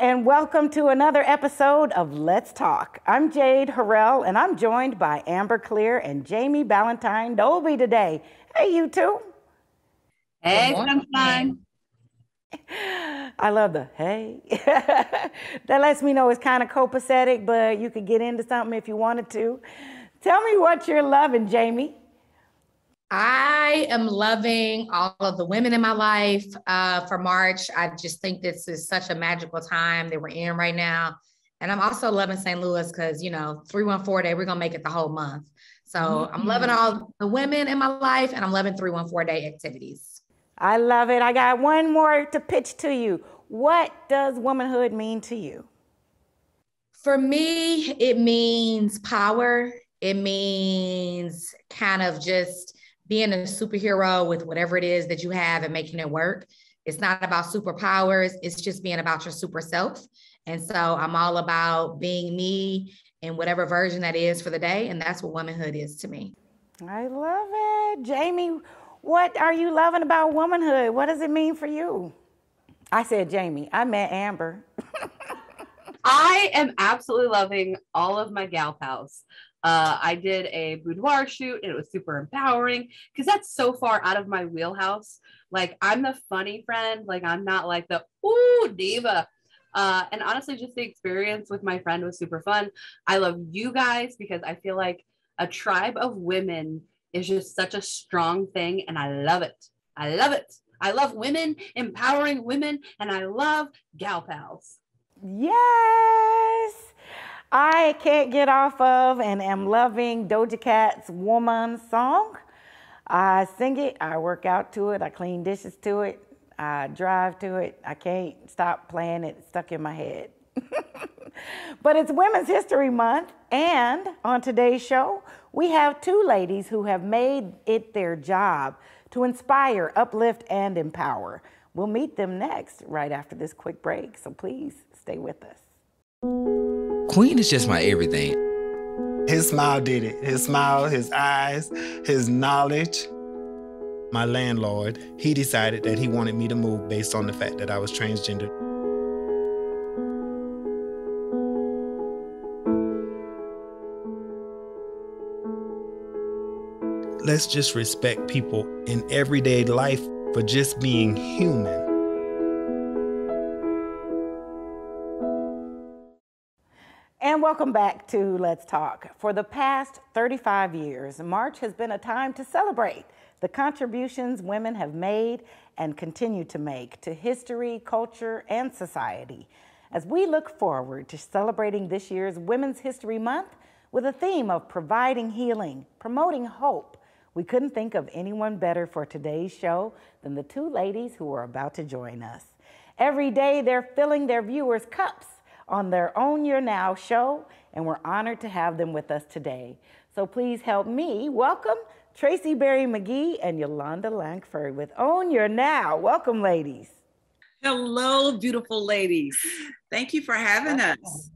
and welcome to another episode of Let's Talk. I'm Jade Harrell, and I'm joined by Amber Clear and Jamie Ballantyne Dolby today. Hey, you two. Hey, sunshine. I love the hey. that lets me know it's kind of copacetic, but you could get into something if you wanted to. Tell me what you're loving, Jamie. I am loving all of the women in my life uh, for March. I just think this is such a magical time that we're in right now. And I'm also loving St. Louis because, you know, 314 day, we're going to make it the whole month. So mm-hmm. I'm loving all the women in my life and I'm loving 314 day activities. I love it. I got one more to pitch to you. What does womanhood mean to you? For me, it means power. It means kind of just being a superhero with whatever it is that you have and making it work. It's not about superpowers, it's just being about your super self. And so I'm all about being me in whatever version that is for the day. And that's what womanhood is to me. I love it. Jamie, what are you loving about womanhood? What does it mean for you? I said Jamie. I met Amber. I am absolutely loving all of my gal pals. Uh, I did a boudoir shoot and it was super empowering because that's so far out of my wheelhouse. Like I'm the funny friend, like I'm not like the ooh diva. Uh, and honestly, just the experience with my friend was super fun. I love you guys because I feel like a tribe of women is just such a strong thing, and I love it. I love it. I love women, empowering women, and I love gal pals. Yes. I can't get off of and am loving Doja Cat's Woman song. I sing it, I work out to it, I clean dishes to it, I drive to it. I can't stop playing it, stuck in my head. but it's Women's History Month, and on today's show, we have two ladies who have made it their job to inspire, uplift, and empower. We'll meet them next, right after this quick break, so please stay with us. Queen is just my everything. His smile did it. His smile, his eyes, his knowledge. My landlord, he decided that he wanted me to move based on the fact that I was transgender. Let's just respect people in everyday life for just being human. Welcome back to Let's Talk. For the past 35 years, March has been a time to celebrate the contributions women have made and continue to make to history, culture, and society. As we look forward to celebrating this year's Women's History Month with a theme of providing healing, promoting hope, we couldn't think of anyone better for today's show than the two ladies who are about to join us. Every day, they're filling their viewers' cups on their Own Your Now show, and we're honored to have them with us today. So please help me welcome Tracie Berry McGhee and Yolanda Lankford with Own Your Now. Welcome, ladies. Hello, beautiful ladies. Thank you for having us.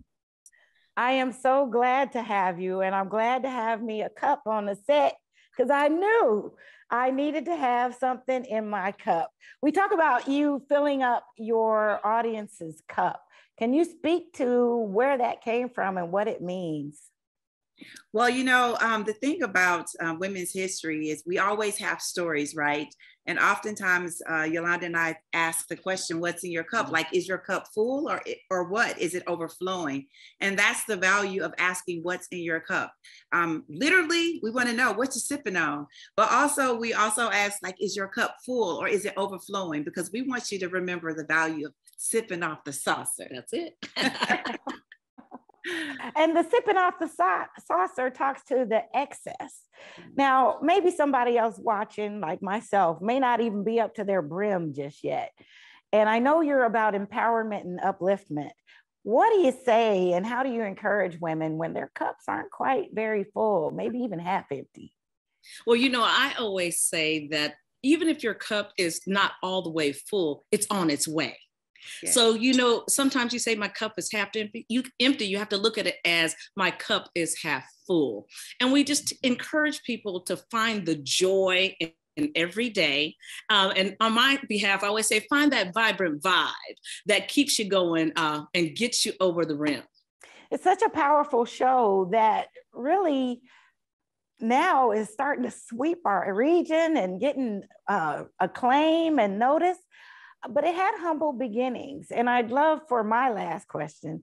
I am so glad to have you, and I'm glad to have me a cup on the set because I knew I needed to have something in my cup. We talk about you filling up your audience's cup. Can you speak to where that came from and what it means? Well, you know, um, the thing about uh, women's history is we always have stories, right? And oftentimes, uh, Yolanda and I ask the question, "What's in your cup? Like, is your cup full, or or what? Is it overflowing?" And that's the value of asking, "What's in your cup?" Um, literally, we want to know what you're sipping on, but also we also ask, like, "Is your cup full, or is it overflowing?" Because we want you to remember the value of sipping off the saucer. That's it. and the sipping off the saucer talks to the excess. Now, maybe somebody else watching, like myself, may not even be up to their brim just yet. And I know you're about empowerment and upliftment. What do you say, and how do you encourage women when their cups aren't quite very full, maybe even half empty? Well, you know, I always say that even if your cup is not all the way full, it's on its way. So, you know, sometimes you say my cup is half empty. You empty, you have to look at it as my cup is half full. And we just encourage people to find the joy in every day. Um, and on my behalf, I always say find that vibrant vibe that keeps you going uh, and gets you over the rim. It's such a powerful show that really now is starting to sweep our region and getting uh, acclaim and notice. But it had humble beginnings. And I'd love for my last question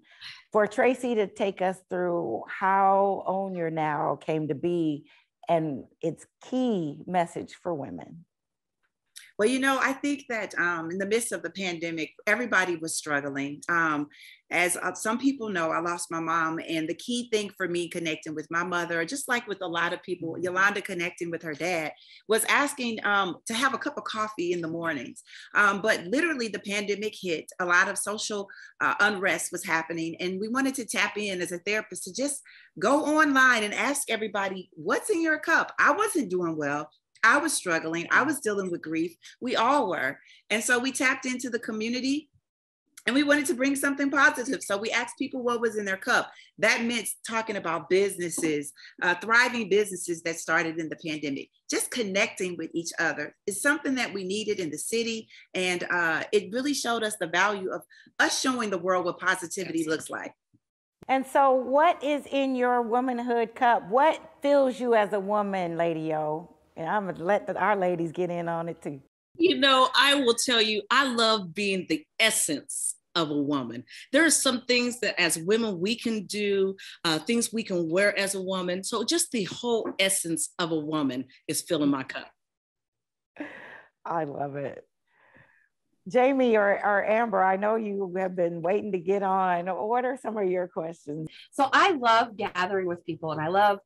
for Tracie to take us through how Own Your Now came to be and its key message for women. Well, you know, I think that um, in the midst of the pandemic, everybody was struggling. Um, as uh, some people know, I lost my mom, and the key thing for me connecting with my mother, just like with a lot of people, mm-hmm. Yolanda connecting with her dad, was asking um, to have a cup of coffee in the mornings. Um, but literally, the pandemic hit, a lot of social uh, unrest was happening, and we wanted to tap in as a therapist to just go online and ask everybody, What's in your cup? I wasn't doing well. I was struggling. I was dealing with grief. We all were. And so we tapped into the community and we wanted to bring something positive. So we asked people what was in their cup. That meant talking about businesses, uh, thriving businesses that started in the pandemic, just connecting with each other is something that we needed in the city. And uh, it really showed us the value of us showing the world what positivity looks like. And so, what is in your womanhood cup? What fills you as a woman, Lady O? And I'm gonna let the, our ladies get in on it too. You know, I will tell you, I love being the essence of a woman. There are some things that as women we can do, uh, things we can wear as a woman. So just the whole essence of a woman is filling my cup. I love it. Jamie or, or Amber, I know you have been waiting to get on. What are some of your questions? So I love gathering with people and I love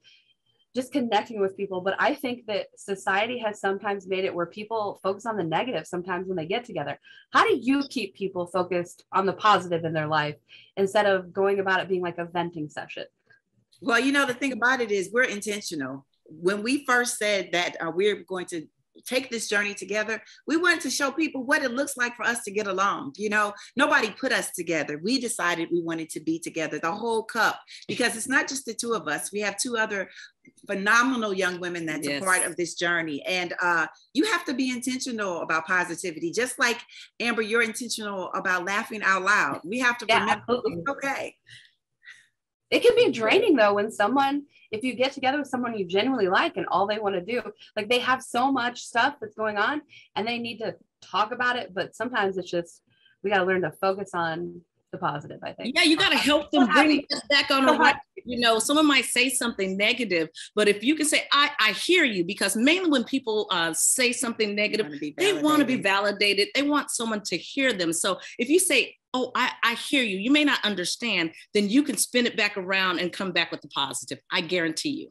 just connecting with people. But I think that society has sometimes made it where people focus on the negative sometimes when they get together. How do you keep people focused on the positive in their life instead of going about it being like a venting session? Well, you know, the thing about it is we're intentional. When we first said that uh, we're going to take this journey together. We wanted to show people what it looks like for us to get along. You know, nobody put us together. We decided we wanted to be together, the whole cup, because it's not just the two of us. We have two other phenomenal young women that's yes. a part of this journey. And uh, you have to be intentional about positivity, just like Amber, you're intentional about laughing out loud. We have to yeah, remember it's okay. It can be draining though when someone, if you get together with someone you genuinely like and all they want to do, like they have so much stuff that's going on and they need to talk about it. But sometimes it's just, we got to learn to focus on the positive, I think. Yeah, you got to help them bring this back on the right. You know, someone might say something negative, but if you can say, I, I hear you, because mainly when people uh, say something negative, they want to be validated. They want someone to hear them. So if you say, oh, I, I hear you, you may not understand, then you can spin it back around and come back with the positive. I guarantee you.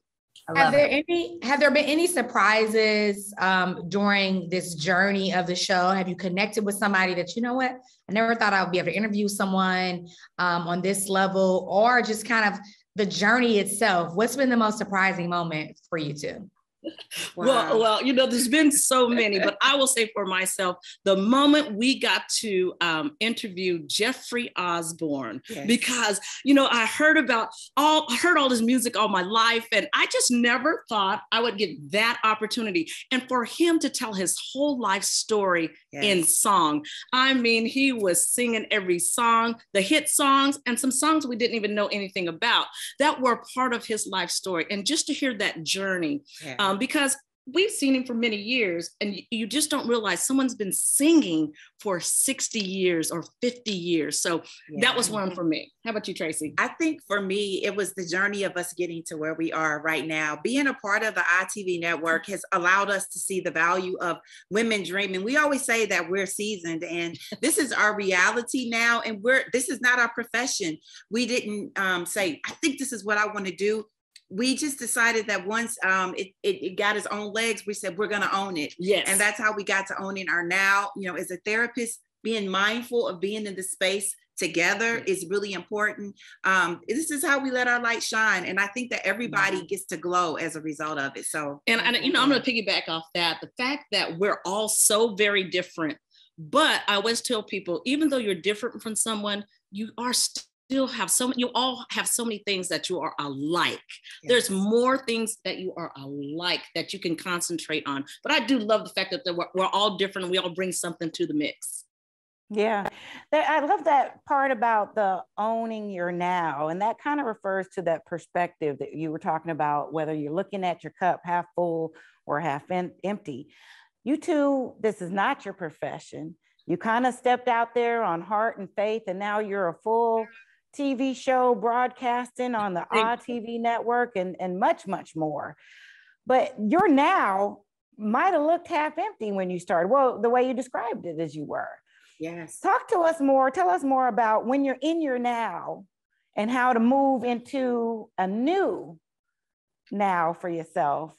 Have there it. any have there been any surprises um, during this journey of the show? Have you connected with somebody that you know what I never thought I would be able to interview someone um, on this level, or just kind of the journey itself? What's been the most surprising moment for you two? Wow. Well, well, you know, there's been so many, but I will say for myself, the moment we got to um, interview Jeffrey Osborne, yes. because you know, I heard about all I heard all his music all my life, and I just never thought I would get that opportunity. And for him to tell his whole life story yes. in song, I mean, he was singing every song, the hit songs, and some songs we didn't even know anything about that were part of his life story. And just to hear that journey. Yeah. Um, um, because we've seen him for many years and you just don't realize someone's been singing for 60 years or 50 years. So yeah. that was one for me. How about you tracie? I think for me it was the journey of us getting to where we are right now. Being a part of the itv network has allowed us to see the value of women dreaming. We always say that we're seasoned and this is our reality now and we're this is not our profession. We didn't um, say i think this is what i want to do we just decided that once um, it, it, it, got its own legs, we said we're going to own it. Yes. And that's how we got to owning our now. You know, as a therapist, being mindful of being in the space together is really important. Um, this is how we let our light shine. And I think that everybody mm-hmm. gets to glow as a result of it. So, and, and you know, I'm going to piggyback off that. The fact that we're all so very different, but I always tell people, even though you're different from someone, you are still still have so you all have so many things that you are alike. Yes. There's more things that you are alike that you can concentrate on. But I do love the fact that we're, we're all different and we all bring something to the mix. Yeah, I love that part about the owning your now. And that kind of refers to that perspective that you were talking about, whether you're looking at your cup half full or half empty. You two, this is not your profession. You kind of stepped out there on heart and faith, and now you're a full TV show broadcasting on the TV network and, and much, much more. But your now might have looked half empty when you started. Well, the way you described it as you were. Yes. Talk to us more. Tell us more about when you're in your now and how to move into a new now for yourself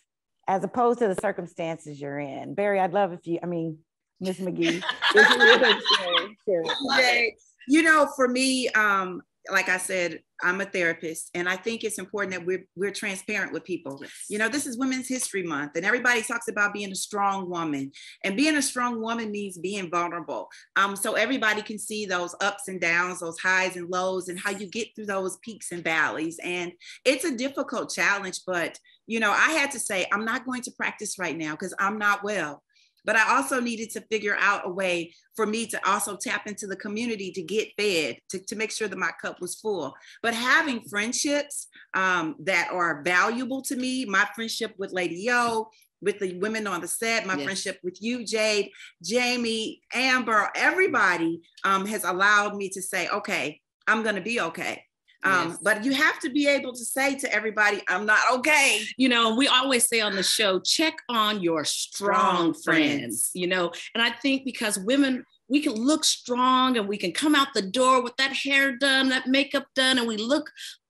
as opposed to the circumstances you're in. Berry, I'd love if you, I mean, Miss McGhee. You know, for me, um, like I said, I'm a therapist, and I think it's important that we're we're transparent with people. Yes. You know, this is Women's History Month, and everybody talks about being a strong woman, and being a strong woman means being vulnerable. Um, so everybody can see those ups and downs, those highs and lows, and how you get through those peaks and valleys. And it's a difficult challenge, but you know, I had to say, I'm not going to practice right now because I'm not well but I also needed to figure out a way for me to also tap into the community to get fed, to, to make sure that my cup was full. But having friendships um, that are valuable to me, my friendship with Lady Yo, with the women on the set, my yes. friendship with you, Jade, Jamie, Amber, everybody um, has allowed me to say, okay, I'm going to be okay. Um, yes. But you have to be able to say to everybody, I'm not okay. You know, we always say on the show, check on your strong, strong friends. friends, you know, and I think because women, we can look strong and we can come out the door with that hair done, that makeup done, and we look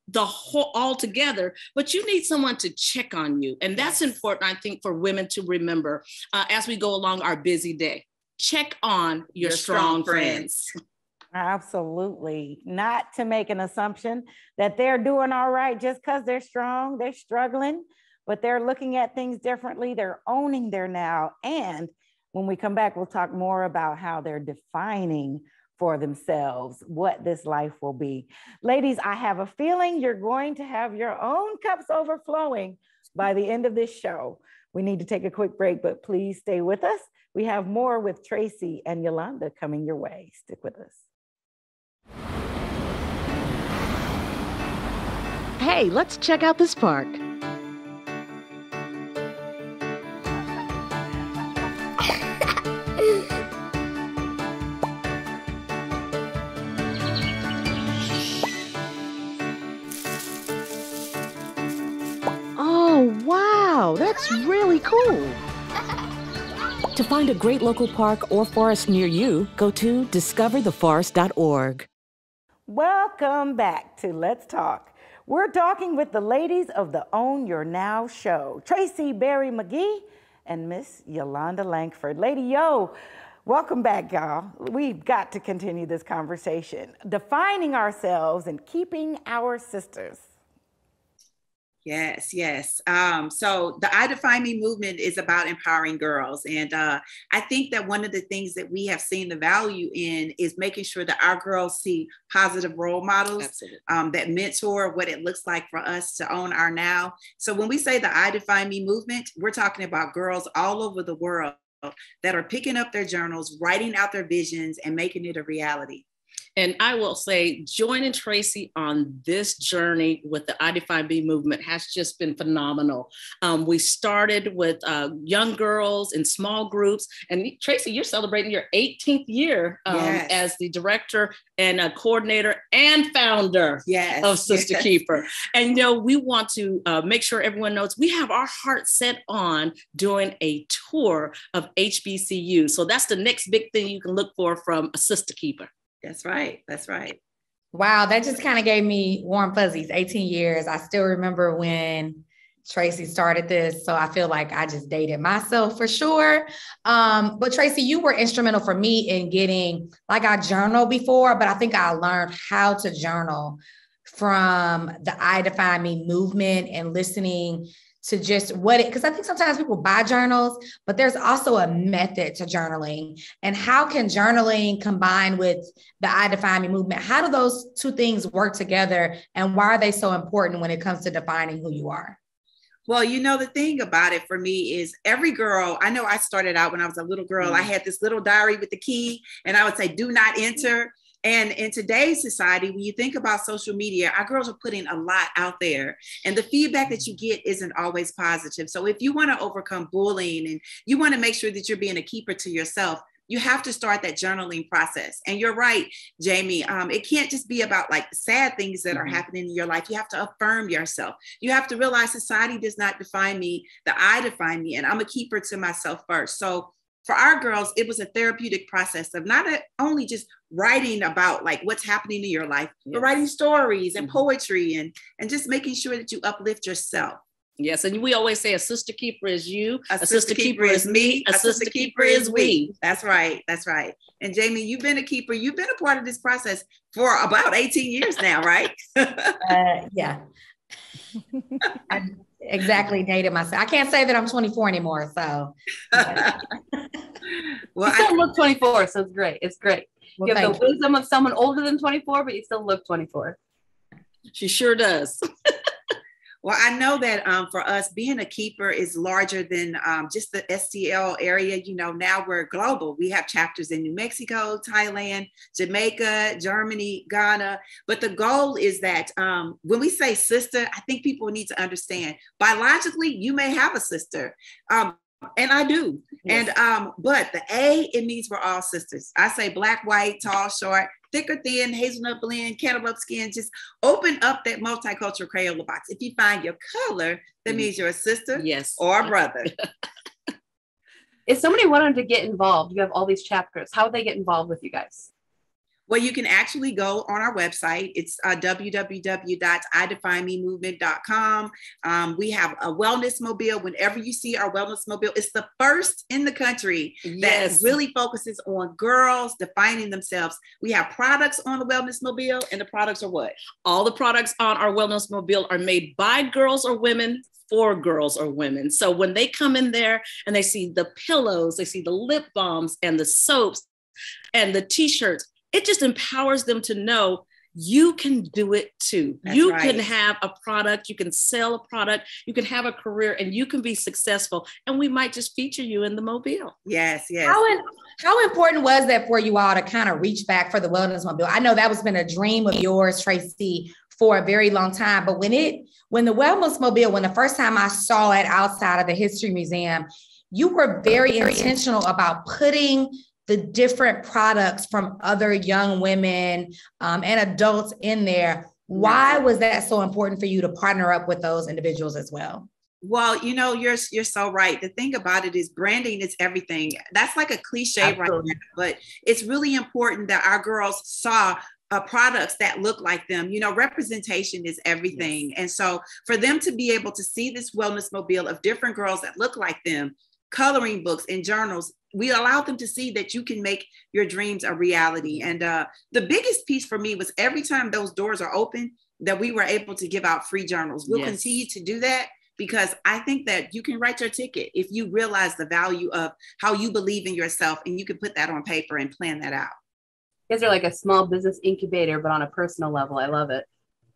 the whole all together but you need someone to check on you and that's yes. important i think for women to remember uh, as we go along our busy day check on your, your strong, strong, friends. friends. Absolutely. Not to make an assumption that they're doing all right just because they're strong, they're struggling, but they're looking at things differently. They're owning their now. And when we come back, we'll talk more about how they're defining for themselves what this life will be. Ladies, I have a feeling you're going to have your own cups overflowing by the end of this show. We need to take a quick break, but please stay with us. We have more with Tracie and Yolanda coming your way. Stick with us. Hey, let's check out this park. oh, wow, that's really cool. To find a great local park or forest near you, go to discovertheforest.org. Welcome back to Let's Talk. We're talking with the ladies of the Own Your Now show, Tracie Berry McGhee and Miss Yolanda Lankford. Lady Yo, welcome back, y'all. We've got to continue this conversation, defining ourselves and keeping our sisters. Yes, yes. Um, so the I Define Me movement is about empowering girls. And uh, I think that one of the things that we have seen the value in is making sure that our girls see positive role models um, that mentor what it looks like for us to own our now. So when we say the I Define Me movement, we're talking about girls all over the world that are picking up their journals, writing out their visions, and making it a reality. And I will say, joining Tracie on this journey with the I Define Me movement has just been phenomenal. Um, we started with uh, young girls in small groups. And Tracie, you're celebrating your 18th year um, yes. as the director and a coordinator and founder yes. of Sister yes. Keeper. And, you know, we want to uh, make sure everyone knows we have our heart set on doing a tour of HBCU. So that's the next big thing you can look for from a Sista Keeper. That's right. That's right. Wow, that just kind of gave me warm fuzzies. 18 years. I still remember when Tracie started this. So I feel like I just dated myself for sure. Um, but Tracie, you were instrumental for me in getting, like, I journal before, but I think I learned how to journal from the I Define Me movement and listening to just what it because I think sometimes people buy journals, but there's also a method to journaling. And how can journaling combine with the I Define Me movement? How do those two things work together? And why are they so important when it comes to defining who you are? Well, you know, the thing about it for me is every girl, I know I started out when I was a little girl, mm-hmm. I had this little diary with the key, and I would say, do not enter. And in today's society, when you think about social media, our girls are putting a lot out there, and the feedback that you get isn't always positive. So, if you want to overcome bullying and you want to make sure that you're being a keeper to yourself, you have to start that journaling process. And you're right, Jamie. Um, it can't just be about like sad things that are mm-hmm. happening in your life. You have to affirm yourself. You have to realize society does not define me, the I define me, and I'm a keeper to myself first. So for our girls, it was a therapeutic process of not a, only just writing about like what's happening in your life, yes. but writing stories and mm-hmm. poetry and and just making sure that you uplift yourself. Yes, and we always say a sister keeper is you, a, sister, sister, keeper, keeper is me, a, sister, sister keeper, keeper is we. That's right. That's right. And Jamie, you've been a keeper. You've been a part of this process for about 18 years now, right? uh, yeah. exactly dated myself. I can't say that I'm 24 anymore. So, well, you still I, look 24, so it's great. It's great. Well, you have the you. wisdom of someone older than 24, but you still look 24. She sure does. Well, I know that um, for us, being a keeper is larger than um, just the STL area. You know, now we're global. We have chapters in New Mexico, Thailand, Jamaica, Germany, Ghana. But the goal is that um, when we say sister, I think people need to understand biologically, you may have a sister. And I do. Yes. And um, but the A, it means we're all sisters. I say black, white, tall, short, thick or thin, hazelnut blend, cantaloupe skin. Just open up that multicultural Crayola box. If you find your color, that mm. means you're a sister yes. or a brother. if somebody wanted to get involved, you have all these chapters. How would they get involved with you guys? Well, you can actually go on our website. It's uh, www.idefinememovement.com. Um, we have a wellness mobile. Whenever you see our wellness mobile, it's the first in the country yes. that really focuses on girls defining themselves. We have products on the wellness mobile, and the products are what? All the products on our wellness mobile are made by girls or women for girls or women. So when they come in there and they see the pillows, they see the lip balms and the soaps and the t-shirts, it just empowers them to know you can do it too. That's you right. can have a product, you can sell a product, you can have a career, and you can be successful. And we might just feature you in the mobile. Yes, yes. How, in, how important was that for you all to kind of reach back for the wellness mobile? I know that was been a dream of yours, Tracie, for a very long time. But when it when the wellness mobile, when the first time I saw it outside of the history museum, you were very intentional about putting the different products from other young women um, and adults in there. Why was that so important for you to partner up with those individuals as well? Well, you know, you're you're so right. The thing about it is branding is everything. That's like a cliche Absolutely. right now, but it's really important that our girls saw uh, products that look like them. You know, representation is everything. Yes. And so for them to be able to see this wellness mobile of different girls that look like them, coloring books and journals we allowed them to see that you can make your dreams a reality. And uh, the biggest piece for me was every time those doors are open that we were able to give out free journals. We'll yes. continue to do that because i think that you can write your ticket if you realize the value of how you believe in yourself and you can put that on paper and plan that out. You guys are like a small business incubator but on a personal level i love it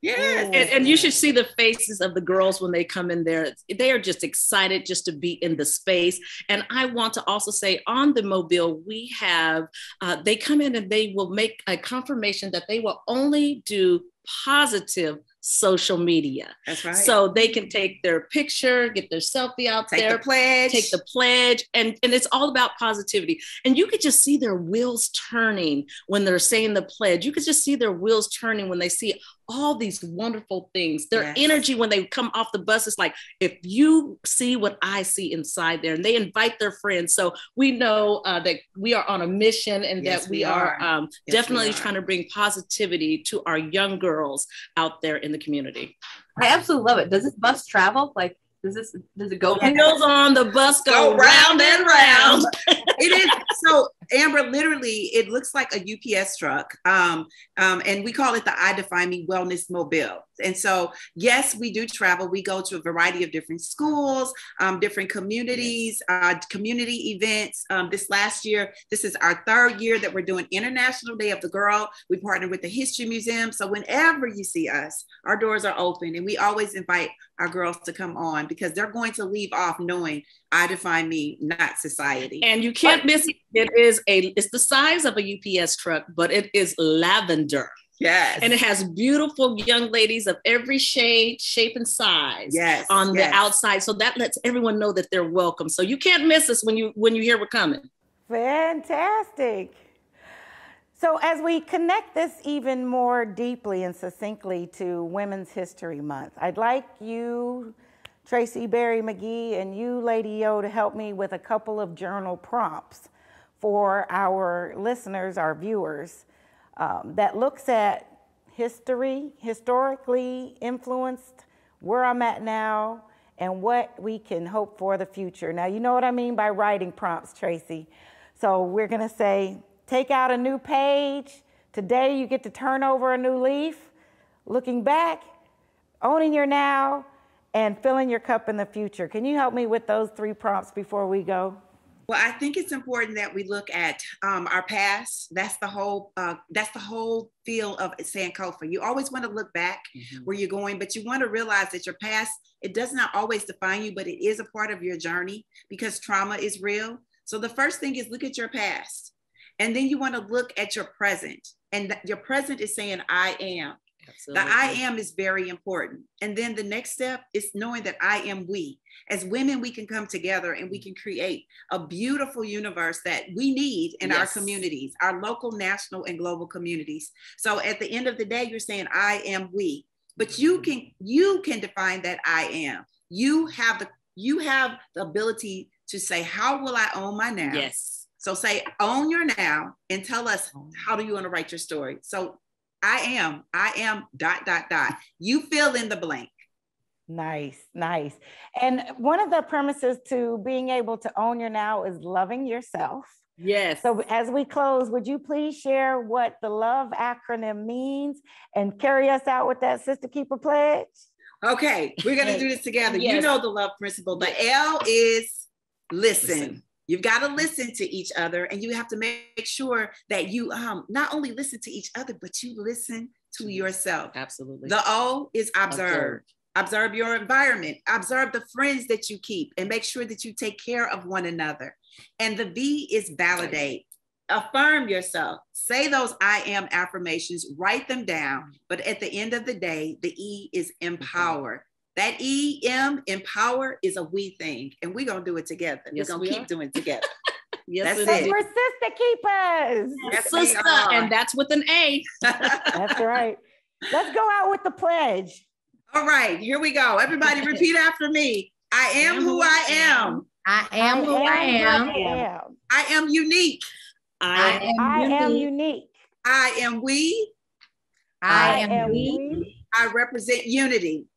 Yes. And, and, you should see the faces of the girls when they come in there. They are just excited just to be in the space. And I want to also say on the mobile, we have, uh, they come in and they will make a confirmation that they will only do positive social media. That's right. So they can take their picture, get their selfie out take there, the pledge. take the pledge, and, and it's all about positivity. And you could just see their wheels turning when they're saying the pledge. You could just see their wheels turning when they see all these wonderful things. Their yes. energy when they come off the bus is like, if you see what I see inside there, and they invite their friends. So we know uh, that we are on a mission and yes, that we, we are, are um, yes, definitely are. trying to bring positivity to our young girls out there in the community. I absolutely love it. Does this bus travel? Like, does this does it go? It goes on the bus go, go round, round and round. it is so Amber, literally, it looks like a UPS truck. Um, um, and we call it the I Define Me Wellness Mobile. And so, yes, we do travel. We go to a variety of different schools, um, different communities, uh, community events. Um, this last year, this is our third year that we're doing International Day of the Girl. We partner with the History Museum. So, whenever you see us, our doors are open. And we always invite our girls to come on because they're going to leave off knowing I define me, not society. And you can't miss it. It is a, it's the size of a UPS truck, but it is lavender. Yes. And it has beautiful young ladies of every shade, shape, and size yes, on yes. the outside. So that lets everyone know that they're welcome. So you can't miss us when you when you hear we're coming. Fantastic. So as we connect this even more deeply and succinctly to Women's History Month, I'd like you, Tracie Berry McGhee, and you, Lady O, to help me with a couple of journal prompts for our listeners, our viewers um, that looks at history, historically influenced, where I'm at now, and what we can hope for the future. Now, you know what I mean by writing prompts, Tracie. So we're going to say, take out a new page. Today, you get to turn over a new leaf, looking back, owning your now, and filling your cup in the future. Can you help me with those three prompts before we go? Well, I think it's important that we look at um, our past. That's the whole. Uh, that's the whole feel of Sankofa. You always want to look back mm-hmm. where you're going, but you want to realize that your past it does not always define you, but it is a part of your journey because trauma is real. So the first thing is look at your past, and then you want to look at your present, and th- your present is saying I am. Absolutely. The I am is very important. And then the next step is knowing that I am we. As women, we can come together and we can create a beautiful universe that we need in yes. our communities, our local, national, and global communities. So at the end of the day, you're saying I am we. But you mm-hmm. can you can define that I am. You have the you have the ability to say, how will I own my now? Yes. So say own your now and tell us how do you want to write your story. So I am, I am dot, dot, dot. You fill in the blank. Nice, nice. And one of the premises to being able to own your now is loving yourself. Yes. So as we close, would you please share what the love acronym means and carry us out with that Sista Keeper pledge? Okay, we're going to do this together. Yes. You know the love principle. The L is listen. listen. You've got to listen to each other and you have to make sure that you um, not only listen to each other, but you listen to yourself. Absolutely. The O is observe. observe. Observe your environment. Observe the friends that you keep and make sure that you take care of one another. And the V is validate. Affirm yourself. Say those I am affirmations, write them down. But at the end of the day, the E is empower. That EM empower is a we thing, and we're gonna do it together. Yes, we're gonna we keep are. doing it together. yes, that's it. We're sister keepers. Yes, sister, and that's with an A. that's right. Let's go out with the pledge. All right, here we go. Everybody, repeat after me. I am who I am. I am who I am. I am unique. I am unique. I am we. I am we. I represent unity.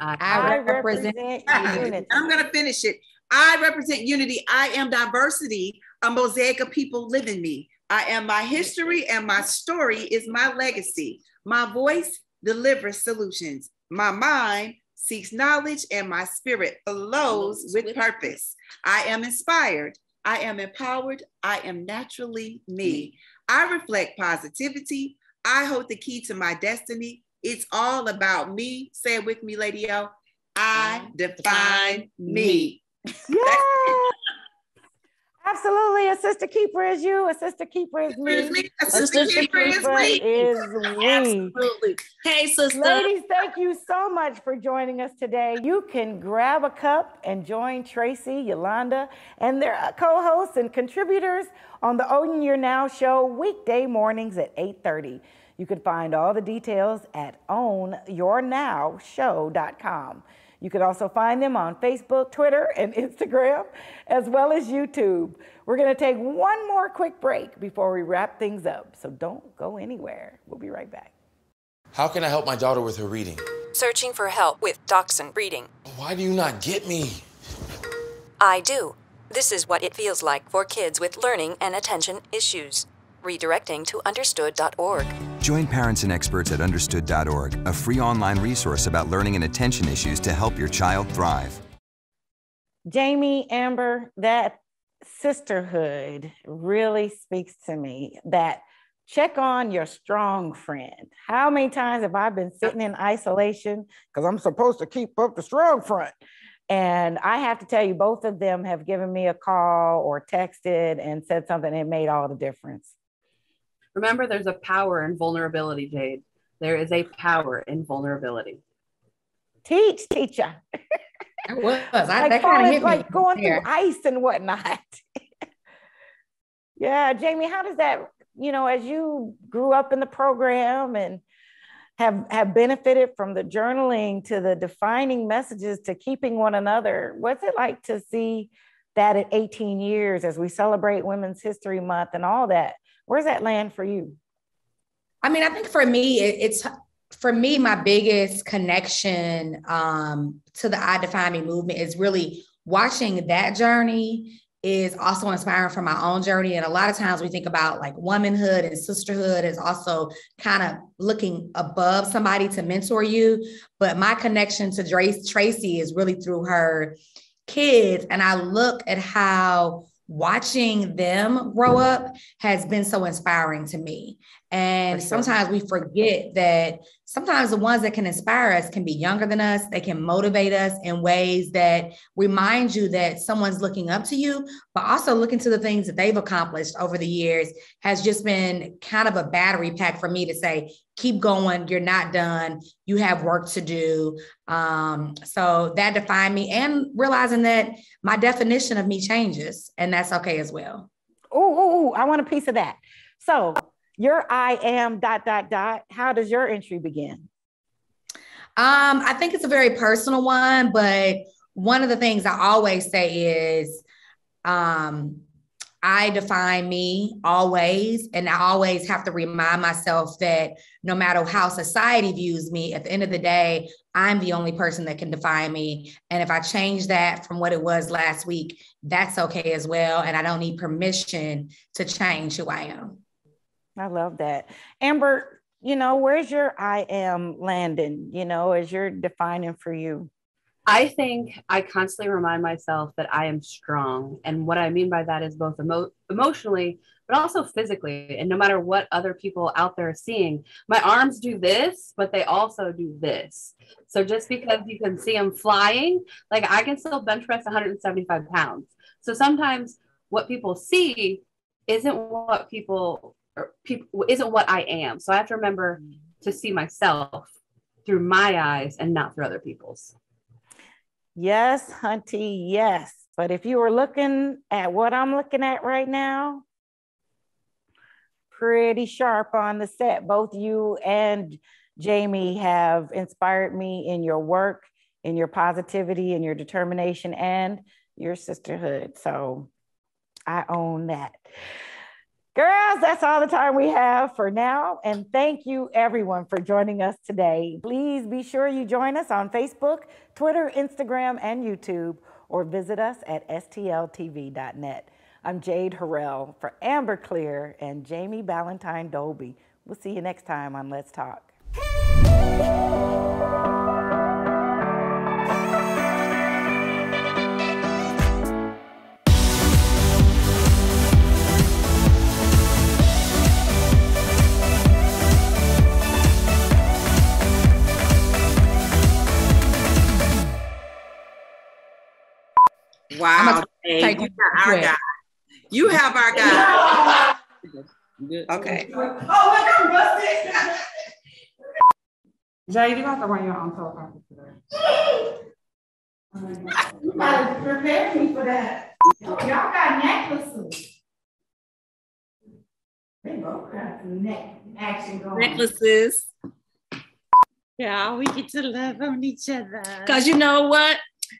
I, I represent, represent unity. I'm going to finish it. I represent unity. I am diversity, a mosaic of people living me. I am my history and my story is my legacy. My voice delivers solutions. My mind seeks knowledge and my spirit flows with purpose. I am inspired. I am empowered. I am naturally me. I reflect positivity. I hold the key to my destiny. It's all about me. Say it with me, Lady O. I define me. Yeah. Absolutely. A sister keeper is you. A sister keeper is me. A sister, sister keeper, keeper is, is me. Absolutely. Hey, sister. Ladies, thank you so much for joining us today. You can grab a cup and join Tracie, Yolanda, and their co-hosts and contributors on the Own Your Now show weekday mornings at 8:30. You can find all the details at ownyournowshow.com. You can also find them on Facebook, Twitter, and Instagram, as well as YouTube. We're going to take one more quick break before we wrap things up, so don't go anywhere. We'll be right back. How can I help my daughter with her reading? Searching for help with Dachshund Reading. Why do you not get me? I do. This is what it feels like for kids with learning and attention issues. Redirecting to understood.org. Join parents and experts at understood.org, a free online resource about learning and attention issues to help your child thrive. Jamie, Amber, that sisterhood really speaks to me that check on your strong friend. How many times have I been sitting in isolation because I'm supposed to keep up the strong front? And I have to tell you, both of them have given me a call or texted and said something that made all the difference. Remember, there's a power in vulnerability, Jade. There is a power in vulnerability. Teach, teacher. I was. I, like that falling, kind like going through ice and whatnot. yeah, Jamie, how does that, you know, as you grew up in the program and have have benefited from the journaling to the defining messages to keeping one another. What's it like to see that at 18 years as we celebrate Women's History Month and all that? Where's that land for you? I mean, I think for me, it, it's for me, my biggest connection um, to the I Define Me movement is really watching that journey is also inspiring for my own journey. And a lot of times we think about like womanhood and sisterhood is also kind of looking above somebody to mentor you. But my connection to Trace, Tracie is really through her kids. And I look at how watching them grow up has been so inspiring to me. And sometimes we forget that sometimes the ones that can inspire us can be younger than us. They can motivate us in ways that remind you that someone's looking up to you, but also looking to the things that they've accomplished over the years has just been kind of a battery pack for me to say, keep going. You're not done. You have work to do. Um, so that defined me and realizing that my definition of me changes and that's okay as well. Oh, I want a piece of that. So your I am dot dot dot. How does your entry begin? Um, I think it's a very personal one, but one of the things I always say is um, I define me always, and I always have to remind myself that no matter how society views me, at the end of the day, I'm the only person that can define me. And if I change that from what it was last week, that's okay as well. And I don't need permission to change who I am. I love that. Amber, you know, where's your I am landing, you know, as you're defining for you? I think I constantly remind myself that I am strong. And what I mean by that is both emo- emotionally, but also physically. And no matter what other people out there are seeing, my arms do this, but they also do this. So just because you can see them flying, like I can still bench press 175 pounds. So sometimes what people see isn't what people people isn't what I am. So I have to remember to see myself through my eyes and not through other people's. Yes, Hunty, yes. But if you were looking at what I'm looking at right now, pretty sharp on the set. Both you and Jamie have inspired me in your work, in your positivity, in your determination, and your sisterhood. So I own that. Girls, that's all the time we have for now. And thank you, everyone, for joining us today. Please be sure you join us on Facebook, Twitter, Instagram, and YouTube, or visit us at stltv.net. I'm Jade Harrell for Amber Clear and Jamie Ballantyne Dolby. We'll see you next time on Let's Talk. Wow. Hey, you got our guy. You have our guy. Okay. Oh, look, I'm busted. Jay, you have to run your own teleconference today. You gotta prepare me for that. Y'all got necklaces. They both got some neck action going. Necklaces. Yeah, we get to love on each other. Cause you know what?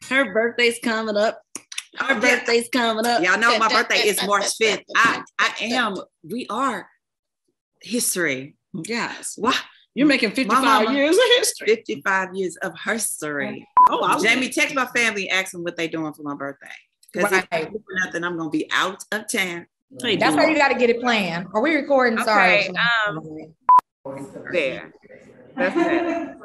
Her birthday's coming up. Her birthday's coming up. Y'all know my birthday is March 5th. I, I am, we are history. Yes. Wow. You're making 55 years of history. 55 years of history. Oh, I was- Jamie, text my family, ask them what they're doing for my birthday. Because right. if nothing, I'm gonna be out of town. Hey, That's why you got to get it planned. Are we recording? Okay, Sorry. Um, there. That's it.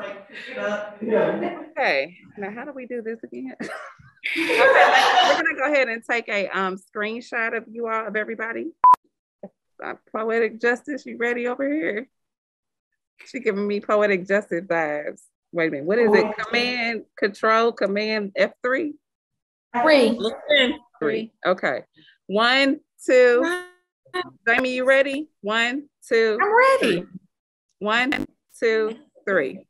okay. Now, how do we do this again? okay, we're gonna go ahead and take a um, screenshot of you all of everybody. Uh, poetic justice, you ready over here? She giving me poetic justice vibes. Wait a minute. What is it? Command Control Command F three. Three. Three. Okay. One, two. Jamie, you ready? One, two. I'm ready. One, two, three.